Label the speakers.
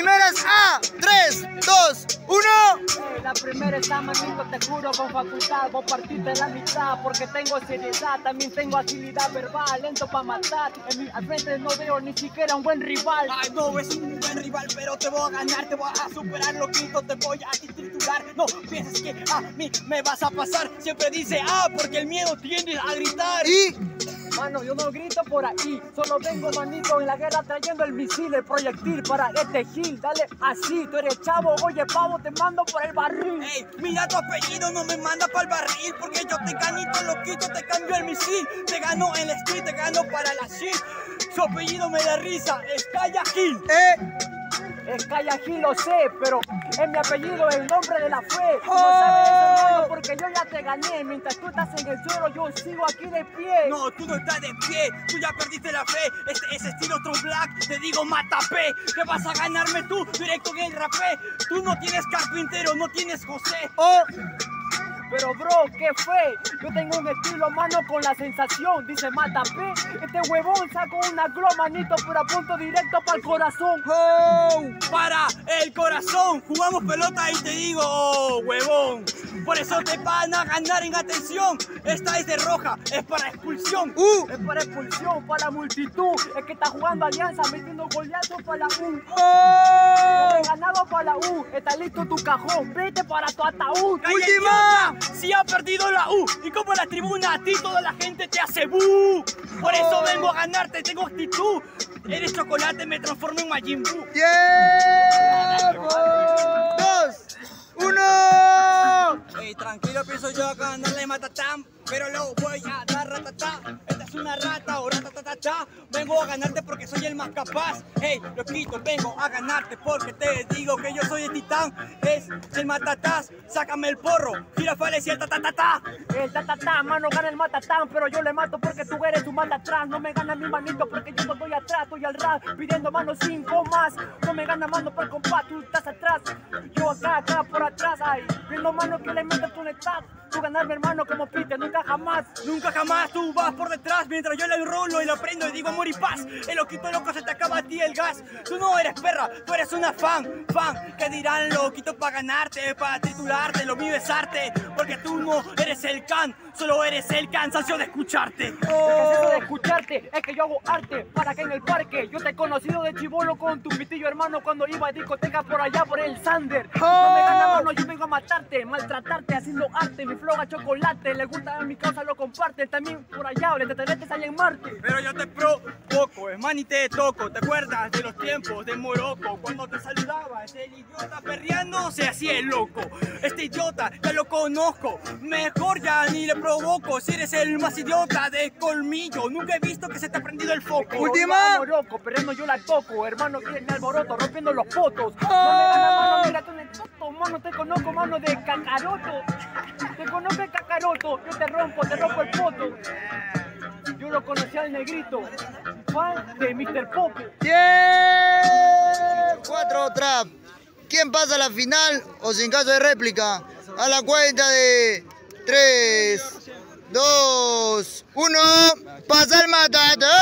Speaker 1: primeras a 3, 2, 1.
Speaker 2: La primera está, manito, te juro con facultad. Vos partiste la mitad porque tengo seriedad. También tengo agilidad verbal, lento para matar. En mi al frente no veo ni siquiera un buen rival.
Speaker 3: Ay, no es un buen rival, pero te voy a ganar, te voy a superar, loquito, te voy a triturar. No pienses que a mí me vas a pasar. Siempre dice ah, porque el miedo tiende a gritar.
Speaker 1: Y
Speaker 2: Mano, yo no grito por ahí, solo vengo manito en la guerra trayendo el misil, el proyectil para este gil. Dale así, tú eres chavo, oye pavo, te mando por el barril.
Speaker 3: Ey, mira tu apellido, no me manda para el barril, porque yo te canito, loquito, te cambio el misil. Te gano en la street, te gano para la shit. Su apellido me da risa, es Calla Gil.
Speaker 1: eh,
Speaker 2: Es Calla Gil, lo sé, pero es mi apellido, el nombre de la fe. No
Speaker 1: Oh.
Speaker 2: sabes eso, hermano, porque yo ya te gané. Mientras tú estás en el suelo, yo sigo aquí de pie.
Speaker 3: No, tú no estás de pie, tú ya perdiste la fe. Este es estilo True Black, te digo matape. ¿Qué vas a ganarme tú, directo en el rapé? Tú no tienes carpintero, no tienes José.
Speaker 1: oh,
Speaker 2: Pero bro, ¿qué fue? Yo tengo un estilo mano con la sensación, dice Mata P. Este huevón sacó una glow, manito, pero a punto directo para el corazón.
Speaker 1: oh.
Speaker 3: Para el corazón, jugamos pelota y te digo, oh, huevón. Por eso te van a ganar en atención. Esta es de roja, es para expulsión.
Speaker 1: Uh,
Speaker 2: Es para expulsión, para la multitud. Es que está jugando alianza, metiendo goleazos para la U.
Speaker 1: oh.
Speaker 2: He ganado para la U, está listo tu cajón, vete para tu ataúd.
Speaker 3: ¡Calla,
Speaker 1: Última.
Speaker 3: Si ha perdido la U y como la tribuna a ti toda la gente te hace bu. Por eso vengo a ganarte, tengo actitud. Eres chocolate, me transformo en Majin Buu.
Speaker 1: Tiempo. Dos, uno.
Speaker 3: Ey, tranquilo, pienso yo a ganarle matatán, pero lo voy a dar ratatá. Esta es una rata o ratatatá. Vengo a ganarte porque soy el más capaz. Ey, loquito, vengo a ganarte porque te digo que yo soy el titán. Es el matatás, sácame el porro, girafales y el tatatata.
Speaker 2: El tatatá, mano gana el matatán, pero yo le mato porque tú eres tu manda atrás. No me gana mi manito porque yo no estoy atrás, estoy al ras, pidiendo mano cinco más. No me gana mano por el compás, tú estás atrás. Yo acá, acá, por atrás, ay. Viendo mano que le metes tú le estás. Tú ganarme hermano como Peter, nunca jamás.
Speaker 3: Nunca jamás tú vas por detrás mientras yo le enrolo y lo prendo y digo amor y paz. El loquito loco se te acaba a ti el gas. Tú no eres perra, tú eres una fan, fan. Que dirán loquito para ganarte, para titularte, lo mío es arte. Porque tú no eres el can, solo eres el cansancio de escucharte.
Speaker 2: El es que yo hago arte para que en el parque yo te he conocido de chivolo con tu pitillo hermano cuando iba a discoteca por allá por el Sander. No me gana mano, yo vengo a matarte, maltratarte haciendo arte, mi flow a chocolate, le gusta a mi causa lo comparte, también por allá, le te allá en Marte.
Speaker 3: Pero yo te provoco, es man y te toco. ¿Te acuerdas de los tiempos de Morocco? Cuando te saludaba, este idiota perreando se hacía el loco. Este idiota ya lo conozco, mejor ya ni le provoco. Si eres el más idiota de colmillo, nunca he visto que se te ha prendido el foco.
Speaker 1: Última.
Speaker 2: Morocco, pero yo la toco, hermano, tiene alboroto, rompiendo los fotos. No me gana mano, mira tú en el foto, mano, te conozco, mano, de cacaroto. Te conozco el cacaroto, yo te rompo, te rompo el foto. Yo lo conocí al negrito, fan de Mr. Popo.
Speaker 1: Tiempo. Cuatro trap. ¿Quién pasa a la final o sin caso de réplica? A la cuenta de 3, 2, 1. Pasa el matador.